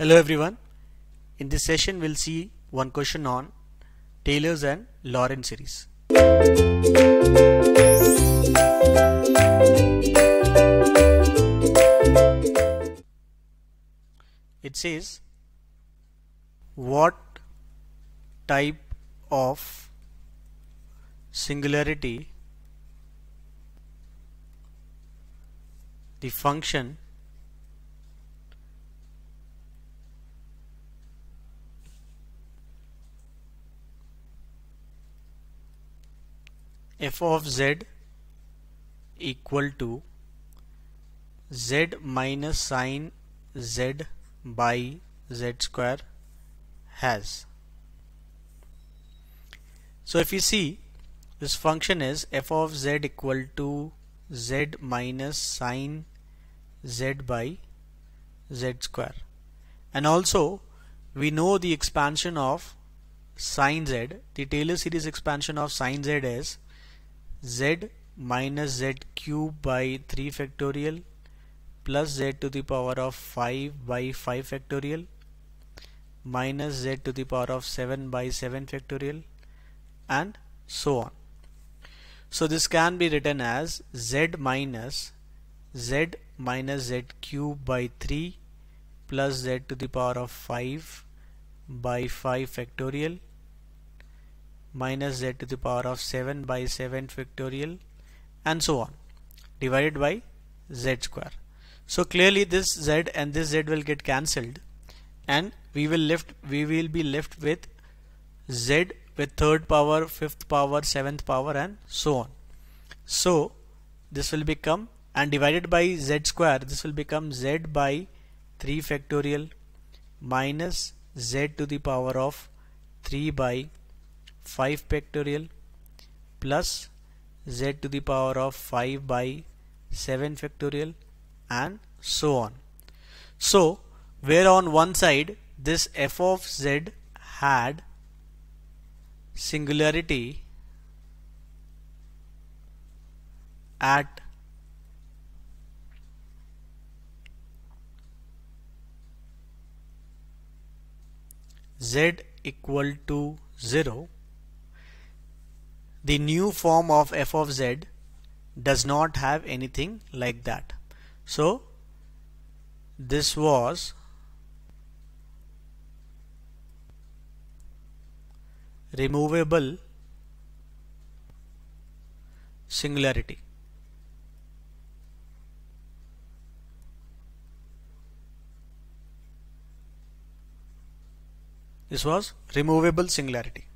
Hello everyone. In this session we'll see one question on Taylor's and Laurent's series. It says what type of singularity the function f of z equal to z minus sine z by z square has. So if you see this function is f of z equal to z minus sine z by z square and also we know the expansion of sine z the Taylor series expansion of sine z is z minus z cube by 3 factorial plus z to the power of 5 by 5 factorial minus z to the power of 7 by 7 factorial and so on. So this can be written as z minus z minus z cube by 3 plus z to the power of 5 by 5 factorial minus z to the power of 7 by 7 factorial and so on divided by z square. So clearly this z and this z will get cancelled and we will left we will be left with z with third power, fifth power, seventh power and so on. So this will become and divided by z square this will become z by 3 factorial minus z to the power of 3 by 5 factorial plus z to the power of 5 by 7 factorial and so on. So where on one side this f of z had singularity at z equal to 0 the new form of f of z does not have anything like that. So this was removable singularity. This was removable singularity.